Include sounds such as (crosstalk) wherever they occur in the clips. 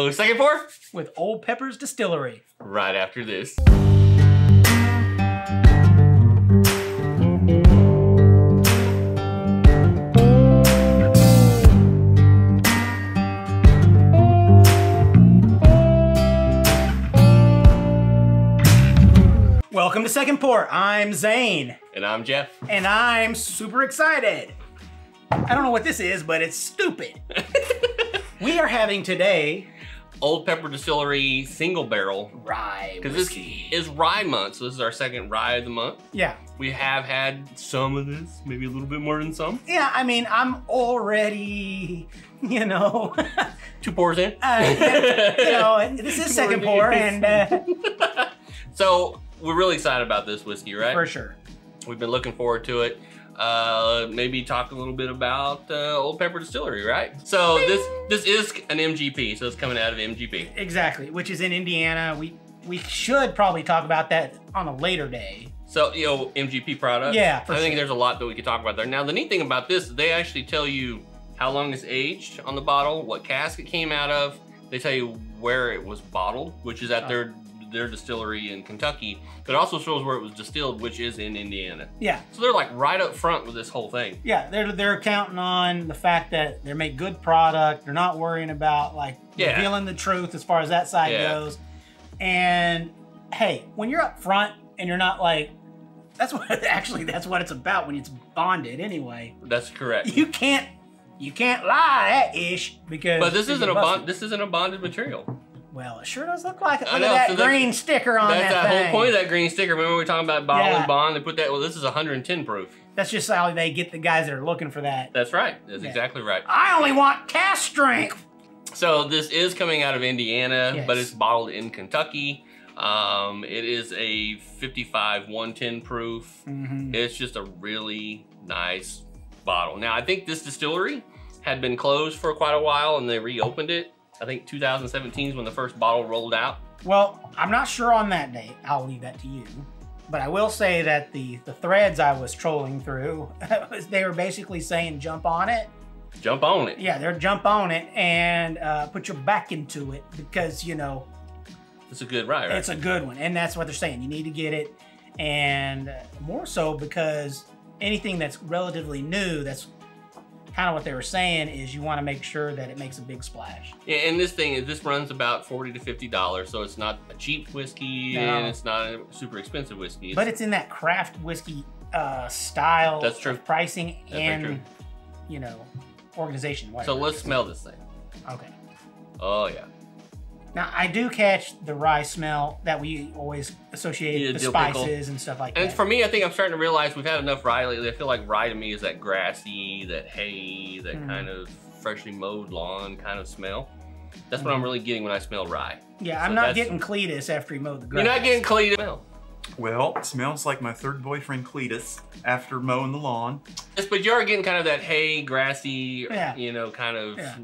So, second pour? with Old Peppers Distillery. Right after this. Welcome to Second Pour. I'm Zane, And I'm Jeff. and I'm super excited. I don't know what this is, but it's stupid. (laughs) we are having today Old Pepper Distillery single barrel. rye Because this whiskey. is rye month, so this is our second rye of the month. yeah, We have had some of this, maybe a little bit more than some. yeah. I mean, I'm already, you know, (laughs) Two pours in. uh, you know, this is Second Pour, and uh, (laughs) So, we're really excited about this whiskey, right? for sure. We've been looking forward to it. Uh, maybe talk a little bit about uh, Old Pepper Distillery, right? So this this is an MGP, so it's coming out of MGP. Exactly, which is in Indiana. We we should probably talk about that on a later day. So you know MGP product. Yeah, for I think sure. there's a lot that we could talk about there. Now the neat thing about this, they actually tell you how long it's aged on the bottle, what cask it came out of. They tell you where it was bottled, which is at Oh. their their distillery in Kentucky. But it also shows where it was distilled, which is in Indiana. Yeah, So they're like right up front with this whole thing. yeah. They're they're counting on the fact that they make good product. They're not worrying about like Yeah. revealing the truth as far as that side Yeah. goes. And hey, when you're up front and you're not like, that's what (laughs) actually that's what it's about when it's bonded anyway. That's correct. You can't you can't lie that ish because But this isn't a bond. This isn't a bonded material. Well, it sure does look like it. Look know, at that so that- green sticker on That's that, that thing. whole point of that green sticker. Remember we were talking about bottle Yeah. and bond? They put that. Well, this is 110 proof. That's just how they get the guys that are looking for that. That's right. That's Yeah. exactly right. I only want cask strength. So this is coming out of Indiana, Yes. but it's bottled in Kentucky. Um, it is a 55 110 proof. Mm-hmm. It's just a really nice bottle. Now I think this distillery had been closed for quite a while, and they reopened it. I think 2017 is when the first bottle rolled out. Well, I'm not sure on that date. I'll leave that to you. But I will say that the the threads I was trolling through, (laughs) they were basically saying jump on it. Jump on it. Yeah, they're jump on it and uh, put your back into it because you know It's a good rye, right? it's a good one, and that's what they're saying. You need to get it, and uh, more so because anything that's relatively new, that's kind of what they were saying is you want to make sure that it makes a big splash. Yeah, and this thing is this runs about forty to fifty dollars, so it's not a cheap whiskey No. and it's not a super expensive whiskey. But it's in that craft whiskey uh, style That's true. of pricing very and true. you know organization. so let's smell this thing. Okay. Oh yeah, Now I do catch the rye smell that we always associate Yeah, with dill pickle. spices and stuff like and that. for me, I think I'm starting to realize we've had enough rye lately. I feel like rye to me is that grassy, that hay, that Mhm. kind of freshly mowed lawn kind of smell. That's what Mhm. I'm really getting when I smell rye. yeah, I'm not getting Cletus after he mowed the grass. You're not getting clean smell. Well, it smells like my third boyfriend Cletus after mowing the lawn. Yes, but you are getting kind of that hay, grassy, Yeah. you know, kind of Yeah.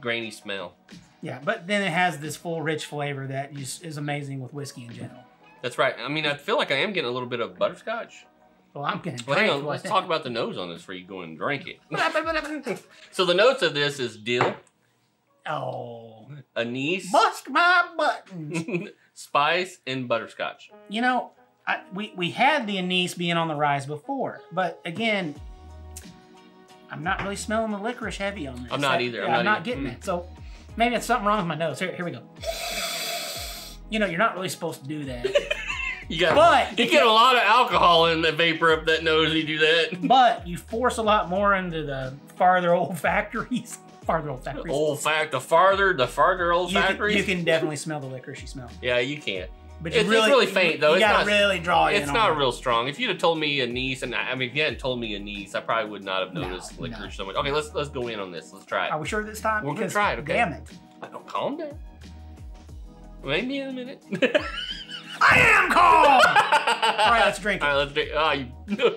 grainy smell. Yeah, but then it has this full, rich flavor that just is amazing with whiskey in general. That's right. I mean, I feel like I am getting a little bit of butterscotch. Well, I'm gonna Well, hang on. Let's talk about the nose on this before you go and drink it. (laughs) (laughs) so the notes of this is dill, Oh, anise, bust my buttons. (laughs) spice, and butterscotch. you know, I, we we had the anise being on the rise before, but again, I'm not really smelling the licorice heavy on this. I'm not either. I'm yeah, not I'm not either. getting Mm. it. So maybe it's something wrong with my nose. Here, here we go. You know, you're not really supposed to do that. (laughs) You got, But you get a lot of alcohol in the vapor up that nose. You do that. (laughs) but you force a lot more into the farther old factories. (laughs) Farther old factories. Old fact, the farther, the farther old you can, factories. you can definitely smell the licorice you smell. yeah, you can't. But It's- you it's really, really faint, though. You It's gotta not- really draw it It's not real strong. If you'd have told me anise, and I I mean, if you hadn't told me anise, I probably would not have noticed no. licorice so much. Okay, let's let's go in on this. Let's try it. Are we sure this time? We're gonna try it, okay? Damn it. Oh, calm down. Maybe in a minute. (laughs) I am calm. (laughs) All right, let's drink it. All right, let's drink. Oh, you.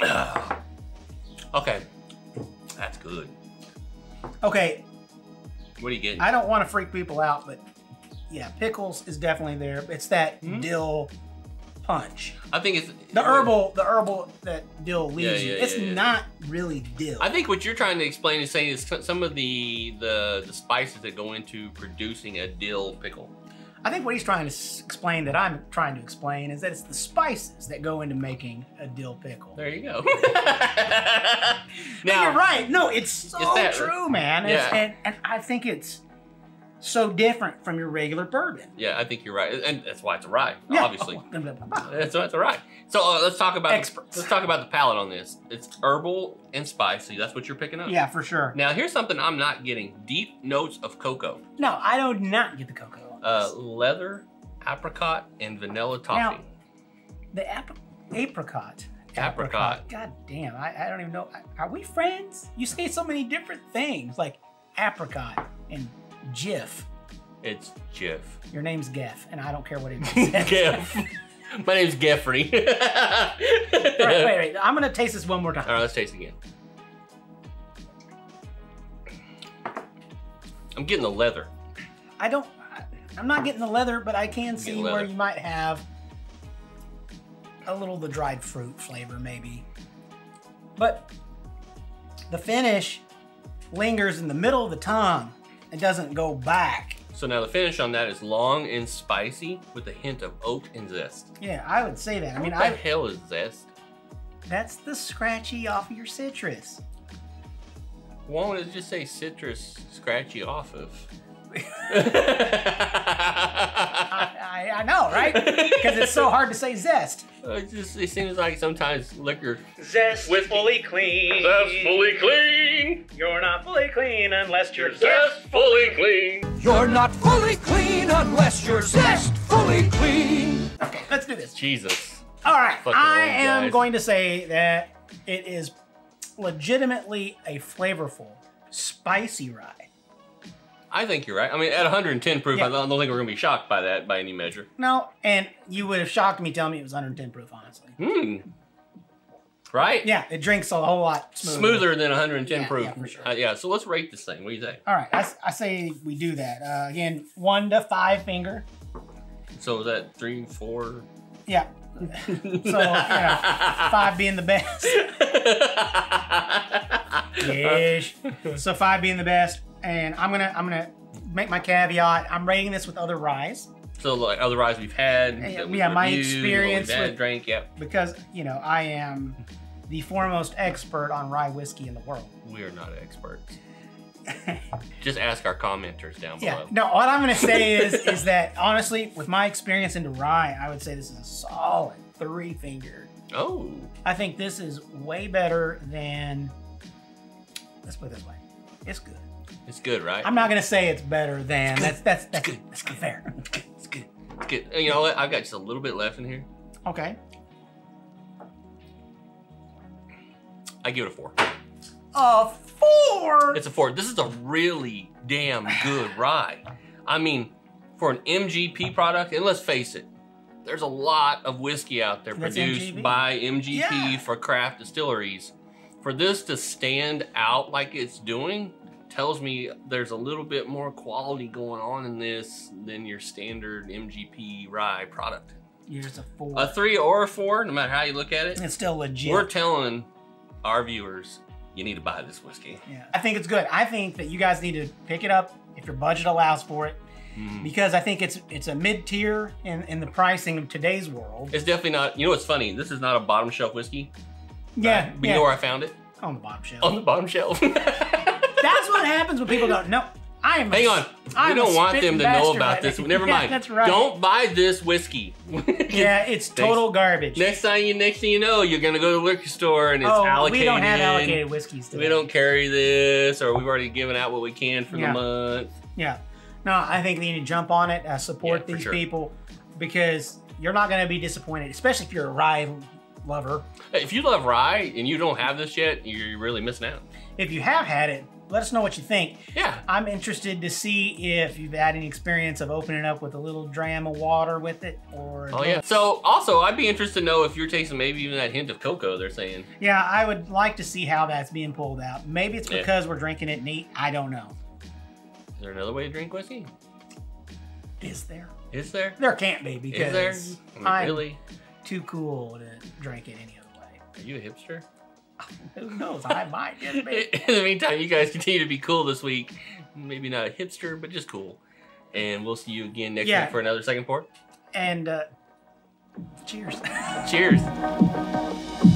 (sighs) okay, that's good. Okay, What are you getting? I don't want to freak people out, but yeah, pickles is definitely there. It's that Mhm. dill punch. I think it's The herbal, the herbal that dill leaves Yeah, you, it's yeah, yeah. not really dill. I think what you're trying to explain is saying is some of the the the spices that go into producing a dill pickle. I think what he's trying to explain that I'm trying to explain is that it's the spices that go into making a dill pickle. There you go. (laughs) Now, you're right. No, it's so true, man. Yeah. and, and I think it's so different from your regular bourbon. yeah, I think you're right, and that's why it's a rye, Yeah. obviously. Oh. That's why it's a rye. So uh, let's talk about Experts. let's talk about the palate on this. It's herbal and spicy. That's what you're picking up. Yeah, for sure. Now here's something I'm not getting: deep notes of cocoa, No, I do not get the cocoa. Uh, leather, apricot, and vanilla toffee. Now, the ap- apricot. Apricot. God damn, I, I don't even know. Are we friends? You say so many different things like apricot and jiff. It's Jif. Your name's Geff, and I don't care what it is. Geff. My name's Geffrey. wait, wait, wait. I'm gonna taste this one more time. All right, let's taste again. I'm getting the leather. I don't. I'm not getting the leather, but I can see where you might have a little of the dried fruit flavor, maybe. But the finish lingers in the middle of the tongue. It doesn't go back. So now the finish on that is long and spicy with a hint of oak and zest. Yeah, I would say that. I mean, what the I hell is zest? that's the scratchy off of your citrus. Why don't it just say citrus scratchy off of? (laughs) I, I, I know, right? Because it's so hard to say zest. it just it seems like sometimes liquor Zest Whiskey. fully clean. fully clean. You're not fully clean unless you're Zest fully clean. You're not fully clean unless you're zest fully clean. Okay, let's do this. Jesus. All right, Fucking I am guys. going to say that it is legitimately a flavorful, spicy rye. I think you're right. I mean, at 110 proof, Yeah. I don't think we're gonna be shocked by that by any measure. No, and you would have shocked me telling me it was 110 proof, honestly. Hmm. Right? Yeah, it drinks a whole lot smoother. Smoother than 110 Yeah, proof. yeah, for sure. Uh, yeah. So let's rate this thing. What do you think? All right. I say we do that. Uh, again, one to five finger. So is that three, four? Yeah. So, yeah, five being the best. (laughs) Ish. So five being the best, and I'm gonna I'm gonna make my caveat. I'm rating this with other ryes So like other ryes we've had. Yeah, yeah, my reviewed, what we've experience had, with- drank. Yep. because you know I am the foremost expert on rye whiskey in the world. We are not experts. Just ask our commenters down Yeah. below. No, what I'm gonna say is (laughs) is that honestly, with my experience into rye, I would say this is a solid three finger. Oh. I think this is way better than. Let's put it this way. It's good. It's good, right? I'm not gonna say it's better than. That's that's that's good. That's good. fair. It's good. It's good. It's good. You know what? I've got just a little bit left in here. Okay. I give it a four. A four. It's a four. This is a really damn good (sighs) rye. I mean, for an MGP product, and let's face it, there's a lot of whiskey out there That's produced MGP. by MGP Yeah. for craft distilleries. For this to stand out like it's doing tells me there's a little bit more quality going on in this than your standard MGP rye product. Here's a four. A three or a four, no matter how you look at it, it's still legit. we're telling our viewers you need to buy this whiskey. Yeah, I think it's good. I think that you guys need to pick it up if your budget allows for it, Mhm. because I think it's it's a mid tier in in the pricing of today's world. It's definitely not. You know what's funny? This is not a bottom shelf whiskey. Yeah, But you know where I found it? on the bottom shelf. On the bottom shelf. (laughs) What happens when people don't know. I am. Hang on. s- We don't want them to know about right this. now. Never (laughs) Yeah, mind. that's right. Don't buy this whiskey. (laughs) Yeah, it's total garbage. Next time you next thing you know, you're gonna go to the liquor store and it's oh, allocated. we don't have allocated whiskeys today. We don't carry this, or we've already given out what we can for Yeah. the month. Yeah. No, I think they need to jump on it, uh, support Yeah, these sure. people, because you're not going to be disappointed, especially if you're a rye lover. If you love rye and you don't have this yet, you're really missing out. If you have had it, let us know what you think. Yeah. I'm interested to see if you've had any experience of opening up with a little dram of water with it, or Oh yeah. So also, I'd be interested to know if you're tasting maybe even that hint of cocoa they're saying. yeah. I would like to see how that's being pulled out. Maybe it's Yeah. because we're drinking it neat. I don't know. Is there another way to drink whiskey? Is there? Is there? There can't be Is there? because I mean, I'm- really? too cool to drink it any other way. Are you a hipster? (laughs) Who knows? I might (laughs) be. In the meantime, you guys continue to be cool this week. Maybe not a hipster, but just cool. And we'll see you again next Yeah. week for another second pour. And uh, cheers. Cheers. (laughs)